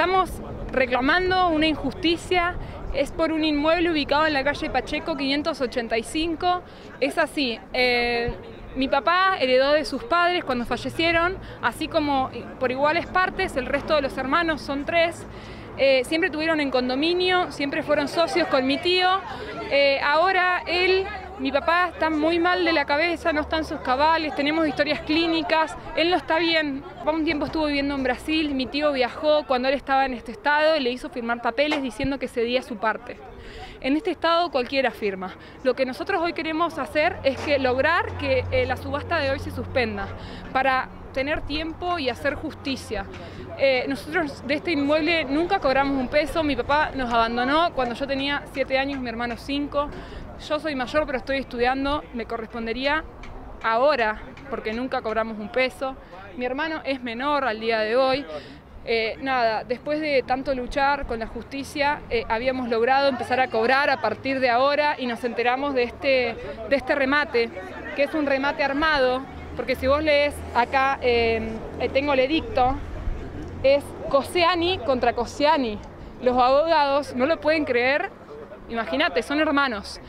estamos reclamando una injusticia. Es por un inmueble ubicado en la calle Pacheco 585. Es así. Eh, mi papá heredó de sus padres cuando fallecieron, así como por iguales partes, el resto de los hermanos son tres. Eh, siempre tuvieron en condominio, siempre fueron socios con mi tío. Eh, ahora él mi papá está muy mal de la cabeza, no está en sus cabales, tenemos historias clínicas, él no está bien. Un tiempo estuvo viviendo en Brasil, mi tío viajó cuando él estaba en este estado y le hizo firmar papeles diciendo que cedía su parte. En este estado cualquiera firma. Lo que nosotros hoy queremos hacer es que lograr que eh, la subasta de hoy se suspenda para tener tiempo y hacer justicia. Eh, nosotros de este inmueble nunca cobramos un peso, mi papá nos abandonó cuando yo tenía siete años, mi hermano cinco. Yo soy mayor pero estoy estudiando, me correspondería ahora, porque nunca cobramos un peso. Mi hermano es menor al día de hoy. Eh, nada, después de tanto luchar con la justicia, eh, habíamos logrado empezar a cobrar a partir de ahora y nos enteramos de este, de este remate, que es un remate armado, porque si vos lees acá, eh, tengo el edicto, es Coseani contra Coseani. Los abogados no lo pueden creer, imagínate, son hermanos.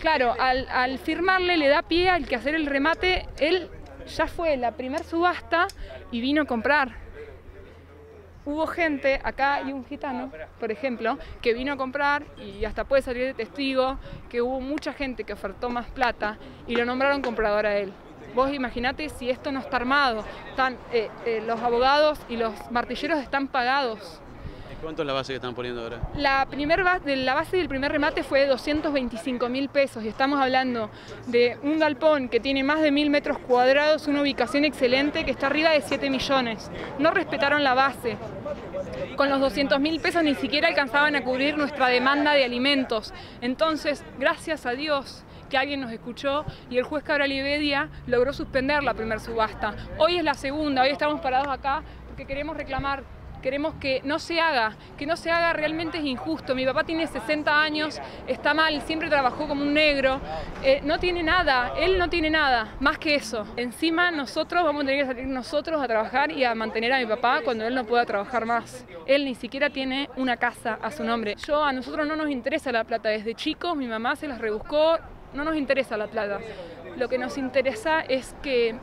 Claro, al, firmarle le da pie al que hacer el remate, él ya fue la primer subasta y vino a comprar. Hubo gente, acá hay un gitano, por ejemplo, que vino a comprar y hasta puede salir de testigo, que hubo mucha gente que ofertó más plata y lo nombraron comprador a él. Vos imaginate si esto no está armado, están, eh, eh, los abogados y los martilleros están pagados. ¿Cuánto es la base que están poniendo ahora? La, primer base, la base del primer remate fue de 225 mil pesos y estamos hablando de un galpón que tiene más de mil metros cuadrados, una ubicación excelente que está arriba de 7 millones. No respetaron la base. Con los 200 mil pesos ni siquiera alcanzaban a cubrir nuestra demanda de alimentos. Entonces, gracias a Dios que alguien nos escuchó y el juez Cabral Ibedia logró suspender la primera subasta. Hoy es la segunda, hoy estamos parados acá porque queremos reclamar queremos que no se haga, que no se haga realmente es injusto. Mi papá tiene 60 años, está mal, siempre trabajó como un negro, eh, no tiene nada, él no tiene nada, más que eso. Encima nosotros vamos a tener que salir nosotros a trabajar y a mantener a mi papá cuando él no pueda trabajar más. Él ni siquiera tiene una casa a su nombre. Yo, a nosotros no nos interesa la plata, desde chicos mi mamá se las rebuscó, no nos interesa la plata. Lo que nos interesa es que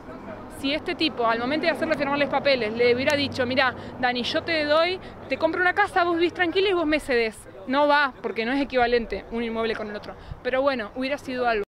si este tipo, al momento de hacerle firmarles papeles, le hubiera dicho, mira, Dani, yo te doy, te compro una casa, vos vivís tranquila y vos me cedes. No va, porque no es equivalente un inmueble con el otro. Pero bueno, hubiera sido algo.